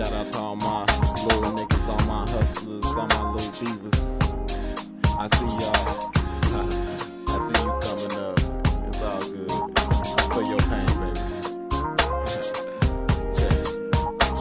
Shout out to all my little niggas, all my hustlers, all my little divas. I see y'all. I see you coming up. It's all good. For your pain, baby. Check.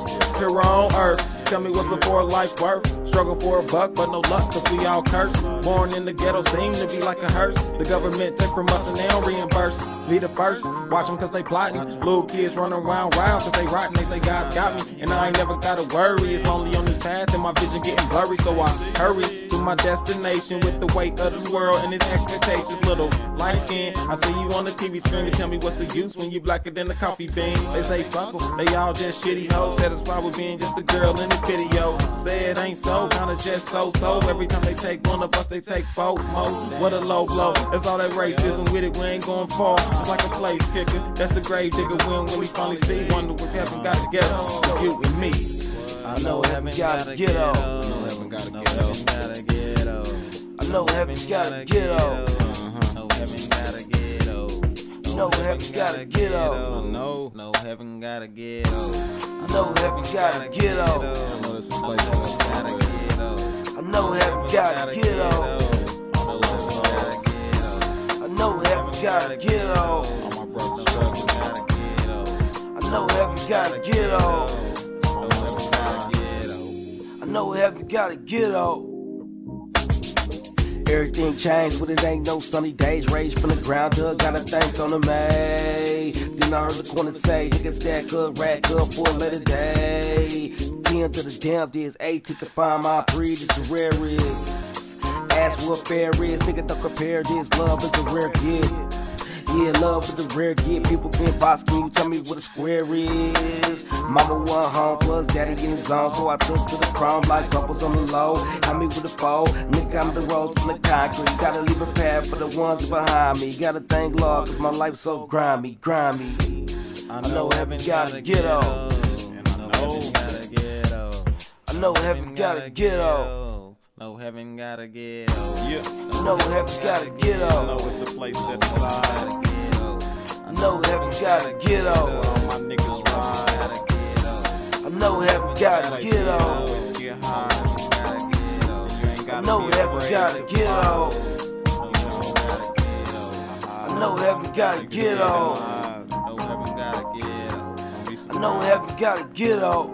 Yeah. Here on earth. Tell me what's the for life worth? Struggle for a buck, but no luck, cause we all cursed. Born in the ghetto, seem to be like a hearse. The government take from us and they don't reimburse. Be the first, watch them cause they plotting. Little kids running around wild cause they rotten. They say God's got me, and I ain't never gotta worry. It's lonely on this path, and my vision getting blurry, so I hurry my destination with the weight of this world and its expectations. Little light skin, I see you on the TV screen to tell me what's the use when you blacker than a coffee bean. They say fuck them, they all just shitty hoes. Satisfied with being just a girl in the video. Say it ain't so, kinda just so so. Every time they take one of us, they take four more. What a low blow. That's all that racism with it, we ain't going far. It's like a place kicker. That's the grave digger when when we finally see. Wonder if heaven got together. You and me. I know heaven gotta get off. I know heaven gotta get off. I know heaven gotta get off. Know heaven gotta get off. I know heaven gotta get off. No, no heaven gotta get off. I know heaven gotta get I know there's some place gotta get off. I know heaven gotta get off. I know heaven gotta get off. All my brothers struggling, gotta get off. I know heaven gotta get off. Know heaven gotta get off. Everything changed, but it ain't no sunny days. Raised from the ground up, gotta thank on the May. Then I heard the corner say, nigga stack up, rack up for a day. Ten to the damn is eight to find my breed, it's the rarest. Ask what fair is, nigga don't compare this. Love is a rare gift. Yeah, love is a rare gift. People been boxing you, tell me what a square is. Mama one home, plus daddy in his zone. So I took to the chrome like bubbles on the low. Had me with a foe, nigga, I'm the rose from the concrete. Gotta leave a path for the ones behind me. Gotta thank Lord, cause my life's so grimy, grimy. I know heaven gotta get off. And I know heaven gotta get off. I know heaven gotta get off. No heaven gotta get off. Yeah. I know heaven gotta get I know off. it's a place set aside. Get. I know heaven gotta get Where off. all my niggas ride. Get off. I know heaven gotta get where you off. always get high. Gotta get off. You I know heaven gotta get fall. off. You know, gotta get off. I know heaven gotta get off. Know heaven gotta get off. Don't I know heaven gotta get off.